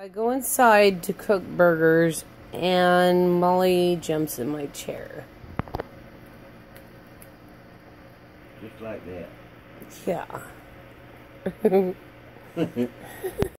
I go inside to cook burgers, and Molly jumps in my chair. Just like that. Yeah.